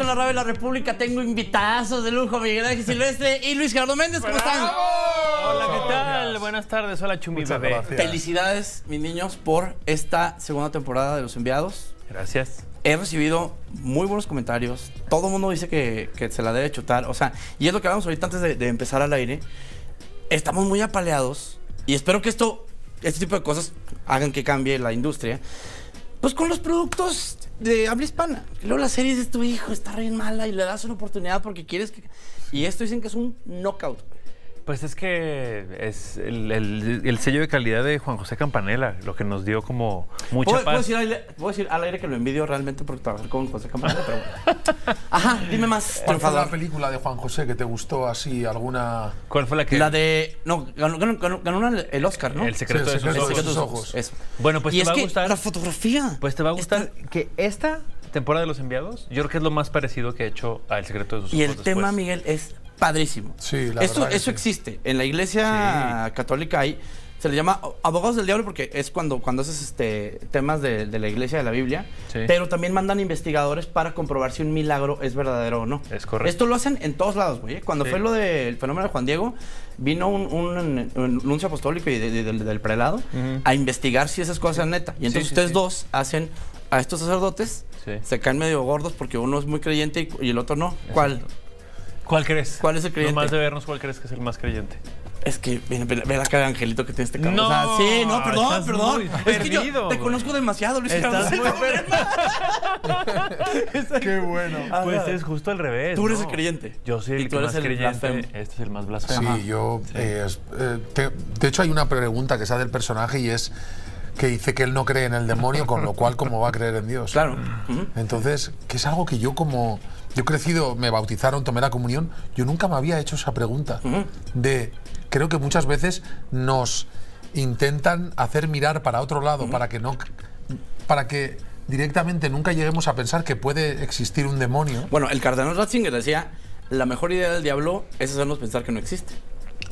En la radio de la República tengo invitazos de lujo, Miguel Ángel Silvestre y Luis Gerardo Méndez. ¿Cómo están? Hola, ¿qué tal? Buenas tardes. Hola, Chumi Muchas bebé. gracias. Felicidades, mis niños, por esta segunda temporada de Los Enviados. Gracias. He recibido muy buenos comentarios. Todo el mundo dice que, que se la debe chutar. O sea, y es lo que hablamos ahorita antes de, de empezar al aire. Estamos muy apaleados y espero que esto, este tipo de cosas hagan que cambie la industria. Pues con los productos de habla hispana. Luego la serie de tu hijo está re mala y le das una oportunidad porque quieres que... Y esto dicen que es un knockout. Pues es que es el, el- el sello de calidad de Juan José Campanella, lo que nos dio como mucha ¿Puedo, puedo paz. decir al, aire- puedo decir al aire que lo envidio realmente por trabajar con José Campana, pero bueno. Ajá, dime más, ¿Cuál fue la película de Juan José que te gustó así? ¿Alguna...? ¿Cuál fue la que...? La de. No, ganó, ganó- el Oscar, ¿no? El secreto Sí, de el sus secreto ojos. de sus ojos. Eso. Bueno, pues y te es va a gustar. La fotografía. Pues te va a gustar que esta temporada de Los Enviados, yo creo que es lo más parecido que ha hecho a El secreto de sus Y ojos. el tema. Miguel, es padrísimo. Sí, la Esto, verdad Eso sí. existe. En la iglesia católica hay. Se le llama abogados del diablo porque es cuando, cuando haces este, temas de, de la iglesia, de la Biblia. Sí. Pero también mandan investigadores para comprobar si un milagro es verdadero o no. Es correcto. Esto lo hacen en todos lados, güey. ¿eh? Cuando fue lo del fenómeno de Juan Diego, vino un, un, un nuncio apostólico y de- de- del- del prelado a investigar si esas cosas eran neta. Y entonces ustedes dos hacen a estos sacerdotes, se caen medio gordos porque uno es muy creyente y, y el otro no. ¿Cuál crees? ¿Cuál es el creyente? Nomás de vernos, ¿cuál crees que es el más creyente? Es que ve, ve- ve la cara de angelito que tiene este cabrón. No, o sea, sí, no, perdón, estás perdón. muy es que yo te güey. conozco demasiado, Luis. Estás ¡Qué bueno! Pues es justo al revés. Tú eres ¿no? el creyente. Yo soy Y el tú que eres más el creyente. blasfemo. Este es el más blasfemo. Sí, yo... eh, es- eh, te- de hecho, hay una pregunta que se hace del personaje y es que dice que él no cree en el demonio, con lo cual, ¿cómo va a creer en Dios? Claro. Ujú. Entonces, que es algo que yo como... Yo he crecido, me bautizaron, tomé la comunión, yo nunca me había hecho esa pregunta. De, creo que muchas veces nos intentan hacer mirar para otro lado, para que no... Para que directamente nunca lleguemos a pensar que puede existir un demonio. Bueno, el cardenal Ratzinger decía, la mejor idea del diablo es hacernos pensar que no existe.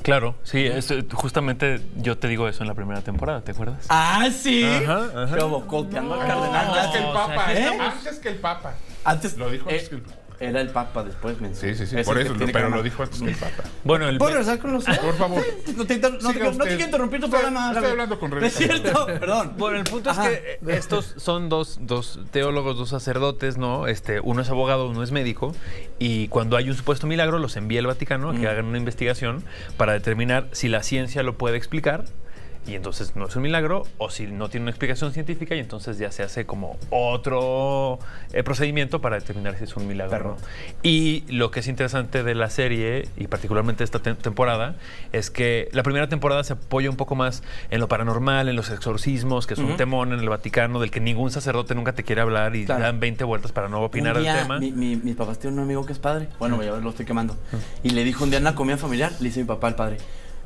Claro, sí, es, eh, justamente yo te digo eso en la primera temporada, ¿te acuerdas? Ah, sí. Ajá, ajá. Como colpeando al cardenal. Antes que el o sea, Papa, ¿eh? Antes que el Papa. Antes Lo dijo eh, antes que el Papa. Era el Papa después, men. Sí, sí, sí, Es por eso, tiene pero lo dijo antes que el Papa. Bueno, el ¿Puedo regresar con los Por favor. No te, inter- no te- no te quiero interrumpir tu programa. estoy hablando con. Es cierto, perdón. Bueno, el punto Ajá. es que eh, estos son dos, dos teólogos, dos sacerdotes, ¿no? Este, uno es abogado, uno es médico, y cuando hay un supuesto milagro los envía el Vaticano a que hagan una investigación para determinar si la ciencia lo puede explicar. Y entonces no es un milagro, o si no tiene una explicación científica, y entonces ya se hace como otro eh, procedimiento para determinar si es un milagro. Y lo que es interesante de la serie, y particularmente esta tem- temporada, es que la primera temporada se apoya un poco más en lo paranormal, en los exorcismos, que es un temón en el Vaticano del que ningún sacerdote nunca te quiere hablar y Claro. dan 20 vueltas para no opinar del tema. Mi, mi, mis papás tienen un amigo que es padre. Bueno, yo lo estoy quemando. Y le dijo un día en una comida familiar, le dice mi papá al padre.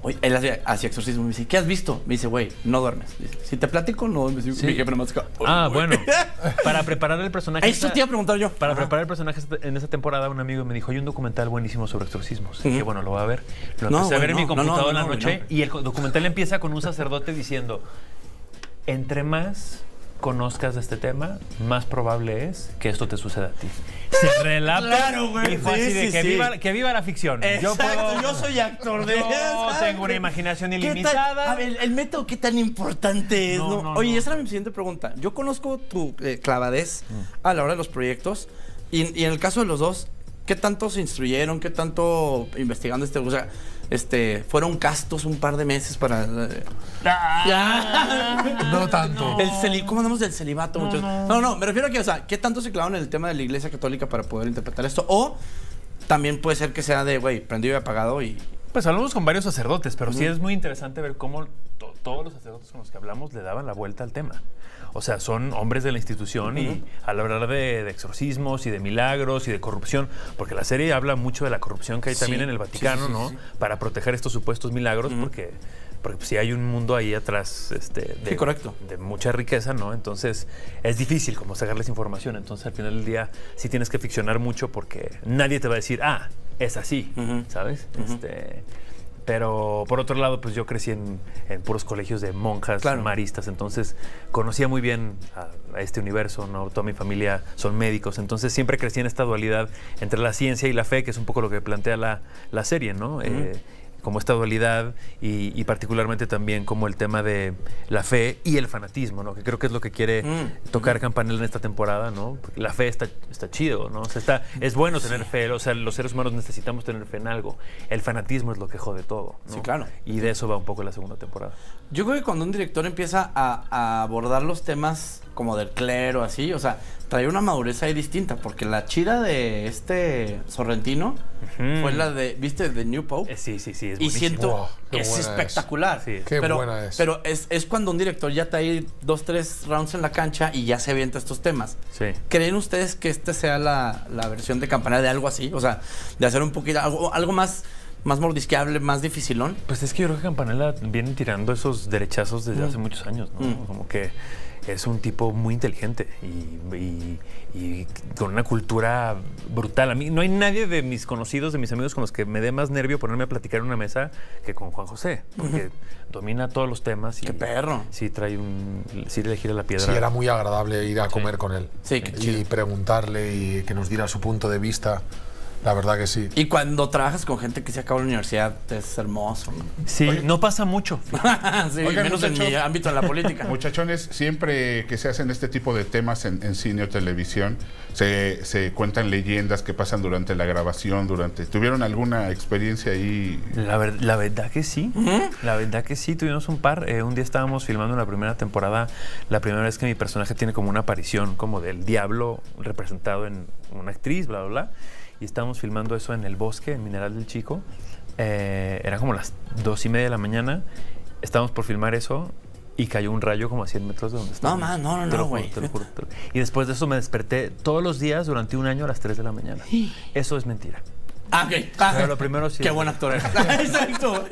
Oye, él hacía, hacía exorcismo. Me dice, ¿qué has visto? Me dice, güey, no duermes. Dice, si te platico, no duermes. Sí. Mi jefe nomás acá, Ah, "Uy, bueno. güey". Para preparar el personaje. Eso esta- te iba a preguntar yo. Para Ajá. preparar el personaje en esa temporada, un amigo me dijo, hay un documental buenísimo sobre exorcismos. Y Ujú. que bueno, lo voy a ver. Lo No, empecé a ver en mi no, no, no, computadora no, en la güey, noche no. y el documental empieza con un sacerdote diciendo, entre más conozcas de este tema, más probable es que esto te suceda a ti. Se relata Claro, güey, y fue sí, así de sí, que, sí. Viva, que viva la ficción. Exacto, puedo- yo soy actor de ¿sabes? tengo una imaginación ¿Qué ilimitada. tal? A ver, el, el método, ¿qué tan importante es? No, no? no, Oye, no. esa era mi siguiente pregunta. Yo conozco tu eh, clavadez Mm. a la hora de los proyectos y, y en el caso de los dos, ¿qué tanto se instruyeron? ¿Qué tanto investigando este? O sea, este, fueron castos un par de meses para... eh, ya. No tanto. El celi ¿Cómo andamos del celibato? muchachos? No, no, me refiero a que, o sea, ¿qué tanto se clavaron en el tema de la iglesia católica para poder interpretar esto? O también puede ser que sea de, güey, prendido y apagado y... Pues hablamos con varios sacerdotes, pero sí es muy interesante ver cómo to- todos los sacerdotes con los que hablamos le daban la vuelta al tema. O sea, son hombres de la institución y al hablar de, de exorcismos y de milagros y de corrupción, porque la serie habla mucho de la corrupción que hay Sí, también en el sí, Vaticano, sí, sí, ¿no? sí. Para proteger estos supuestos milagros, porque, porque si hay un mundo ahí atrás este, de, Sí, correcto. de mucha riqueza, ¿no? Entonces es difícil como sacarles información. Entonces al final del día sí tienes que ficcionar mucho porque nadie te va a decir, ah, es así. ¿sabes? este, Pero por otro lado, pues yo crecí en, en puros colegios de monjas Claro. maristas, entonces conocía muy bien a, a este universo, ¿no? Toda mi familia son médicos, entonces siempre crecí en esta dualidad entre la ciencia y la fe, que es un poco lo que plantea la, la serie, ¿no? Eh, como esta dualidad y, y particularmente también como el tema de la fe y el fanatismo, ¿no? Que creo que es lo que quiere Mm. tocar Campanella en esta temporada, ¿no? Porque la fe está, está chido, ¿no? O sea, está, es bueno tener fe, o sea, los seres humanos necesitamos tener fe en algo. El fanatismo es lo que jode todo, ¿no? Sí, claro. Y de eso va un poco la segunda temporada. Yo creo que cuando un director empieza a, a abordar los temas como del clero, así, o sea, trae una madurez ahí distinta, porque la chida de este Sorrentino fue la de, ¿viste? De New Pope. Eh, sí, sí, sí, es y siento Wow, qué es espectacular. Sí. Qué pero, buena es. Pero es, es cuando un director ya está ahí dos, tres rounds en la cancha y ya se avienta estos temas. Sí. ¿Creen ustedes que este sea la, la versión de Campanella de algo así? O sea, de hacer un poquito, algo, algo más, más mordisqueable, más dificilón. Pues es que yo creo que Campanella viene tirando esos derechazos desde Mm. hace muchos años, ¿no? Mm. Como que es un tipo muy inteligente y, y- y con una cultura brutal. A mí no hay nadie de mis conocidos, de mis amigos con los que me dé más nervio ponerme a platicar en una mesa que con Juan José, porque domina todos los temas y ¡Qué perro! sí trae un sí le gira la piedra. Sí, era muy agradable ir a comer con él. Sí, qué Y chido. preguntarle y que nos diera su punto de vista. La verdad que sí. Y cuando trabajas con gente que se acaba la universidad, es hermoso, ¿no? Sí, no pasa mucho. sí, Oigan, menos en mi ámbito en la política. Muchachones, siempre que se hacen este tipo de temas en, en cine o televisión, se, se cuentan leyendas que pasan durante la grabación, durante... ¿Tuvieron alguna experiencia ahí? La, ver- la verdad que sí. La verdad que sí, tuvimos un par. Eh, un día estábamos filmando la primera temporada, la primera vez que mi personaje tiene como una aparición como del diablo representado en una actriz, bla, bla, bla. Y estábamos filmando eso en el bosque, en Mineral del Chico. Eh, eran como las dos y media de la mañana. Estábamos por filmar eso y cayó un rayo como a 100 metros de donde estábamos. man, no, no, Te no, güey. te lo juro, Y después de eso me desperté todos los días durante un año a las 3 de la mañana. Eso es mentira. Ah, ok. Ah, Pero lo primero sí Qué es- buen actor eres. Exacto.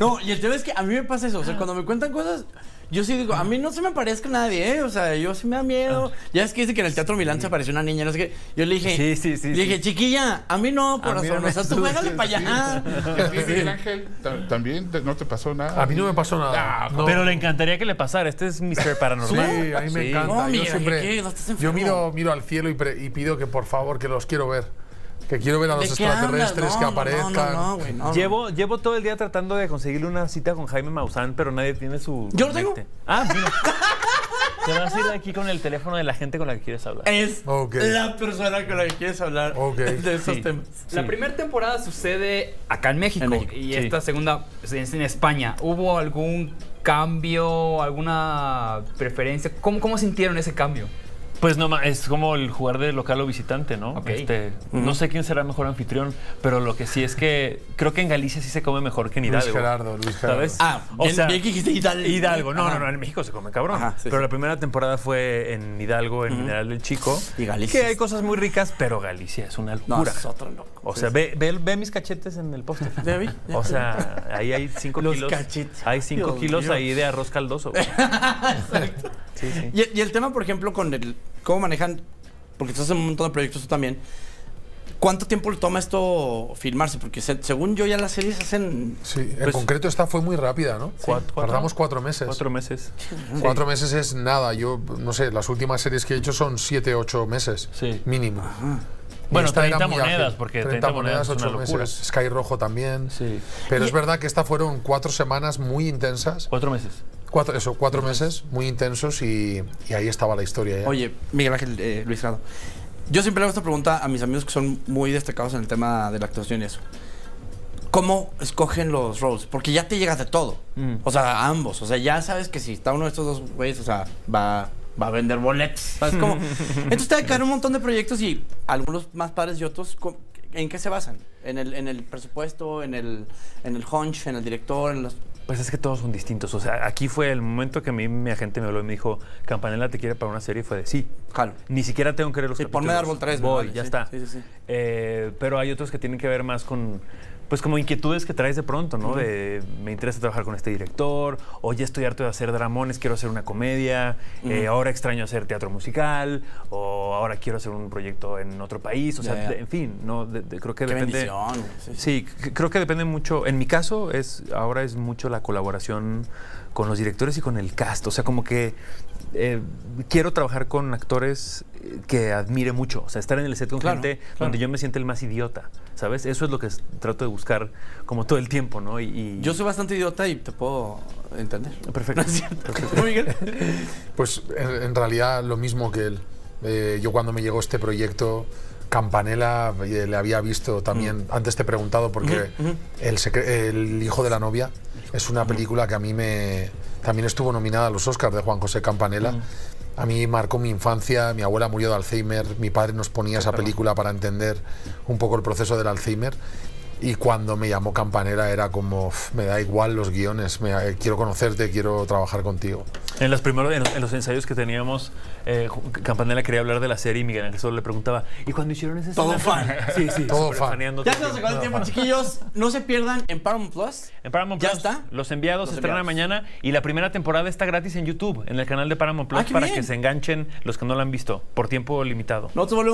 No, y el tema es que a mí me pasa eso. O sea, cuando me cuentan cosas, yo sí digo, a mí no se me parezca nadie, ¿eh? O sea, yo sí me da miedo. Ya es que dice que en el Teatro Milán se apareció una niña, no sé qué. Yo le dije, Sí, sí, sí, le dije, sí. chiquilla, a mí no, mí corazón. no o sea, tú déjale para allá. ¿Y a ti, Miguel Ángel, ta- también te- no te pasó nada? A mí no me pasó nada. Ah, No. Pero le encantaría que le pasara. Este es Mr. Sí, Paranormal. a mí me Sí. encanta. No, yo siempre, ¿qué? No estás yo enfermo. miro, miro al cielo y, pre- y pido que por favor que los quiero ver. Que quiero ver a los extraterrestres No, que no, no, aparezcan. No, no. Llevo, llevo todo el día tratando de conseguirle una cita con Jaime Maussan, pero nadie tiene su. ¿Yo lo tengo? Ah, mira. Te vas a ir de aquí con el teléfono de la gente con la que quieres hablar. Es la persona con la que quieres hablar de esos Sí. temas. La primera temporada sucede acá en México, En México, y sí. esta segunda es en España. ¿Hubo algún cambio, alguna preferencia? ¿Cómo, cómo sintieron ese cambio? Pues no, es como el jugar de local o visitante, ¿no? Este, No sé quién será mejor anfitrión, pero lo que sí es que creo que en Galicia sí se come mejor que en Luis Hidalgo. Gerardo, Luis Gerardo. ¿Sabes? Ah, bien- bien que dijiste Hidalgo. Hidalgo. No, Ajá. no, no, en México se come cabrón. Ajá, sí, pero sí. la primera temporada fue en Hidalgo, en Mineral del Chico. Y Galicia Que hay cosas muy ricas, pero Galicia es una No, locura. es otro loco. O sea, ve, ve, ve mis cachetes en el póster. O sea, ahí hay 5 Los kilos. cachetes. Hay 5 Dios kilos ahí de arroz caldoso. sí. Y, y el tema, por ejemplo, con el cómo manejan, porque tú haces un montón de proyectos tú también. ¿Cuánto tiempo le toma esto filmarse? Porque se- según yo ya las series hacen... Sí, en Pues- concreto esta fue muy rápida, ¿no? Cuatro- cuatro- Tardamos cuatro meses. Cuatro meses. Cuatro meses es nada. Yo, no sé, las últimas series que he hecho son siete, ocho meses. Sí. Mínimo. Y Bueno, esta era 30 muy monedas, porque 30 30 monedas es ocho una locura. meses. Sky Rojo también. Sí. Pero Y- es verdad que esta fueron cuatro semanas muy intensas. Cuatro meses. Cuatro, eso, cuatro meses muy intensos y, y ahí estaba la historia ya. Oye, Miguel Ángel, eh, Luis Rado. Yo siempre le hago esta pregunta a mis amigos que son muy destacados en el tema de la actuación y eso. ¿Cómo escogen los roles? Porque ya te llegas de todo. Mm. O sea, a ambos. O sea, ya sabes que si está uno de estos dos güeyes, o sea, va, va a vender boletos. ¿Sabes cómo? Entonces te caer un montón de proyectos y algunos más padres y otros, ¿cómo- ¿en qué se basan? ¿En el, en el presupuesto, en el, en el hunch, en el director, en los... Pues es que todos son distintos. O sea, aquí fue el momento que a mí mi agente me habló y me dijo, Campanella te quiere para una serie. Fue de sí. Jalo. Ni siquiera tengo que leer los Sí, ponme capítulos. Árbol 3, me Voy, vale, ya sí, está. sí, sí, sí. Eh, pero hay otros que tienen que ver más con, pues como inquietudes que traes de pronto, ¿no? De me interesa trabajar con este director, o ya estoy harto de hacer dramones, quiero hacer una comedia, eh, ahora extraño hacer teatro musical, o ahora quiero hacer un proyecto en otro país, o sea, de- en fin, no, De- de- creo que Qué depende. Sí, sí. Sí, creo que depende mucho. En mi caso, es ahora es mucho la colaboración con los directores y con el cast. O sea, como que eh, quiero trabajar con actores que admire mucho. O sea, estar en el set con Claro, gente claro. donde yo me sienta el más idiota. ¿Sabes? Eso es lo que trato de buscar como todo el tiempo, ¿no? Y, y- Yo soy bastante idiota y te puedo entender. Perfecto. ¿No es cierto? ¿No, Miguel? Pues en, en realidad lo mismo que él. Eh, yo cuando me llegó este proyecto, Campanella eh, le había visto también, antes te he preguntado porque el, secre- el hijo de la novia es una película que a mí me... También estuvo nominada a los Oscars de Juan José Campanella. A mí marcó mi infancia, mi abuela murió de Alzheimer, mi padre nos ponía esa película para entender un poco el proceso del Alzheimer. Y cuando me llamó Campanera era como, "Uf, me da igual los guiones, me- eh, quiero conocerte, quiero trabajar contigo. En los primeros, en los, en los ensayos que teníamos, eh, Campanella quería hablar de la serie y Miguel Ángel solo le preguntaba, ¿y cuando hicieron esa Todo escena?" fan. Sí, sí. Todo fan. Ya se nos acabó el tiempo, chiquillos. No se pierdan en Paramount Plus. En Paramount ¿Ya Plus, está? Los enviados Los se estrenan mañana y la primera temporada está gratis en YouTube, en el canal de Paramount Plus, Ah, para bien. que se enganchen los que no la han visto por tiempo limitado. Nosotros volvemos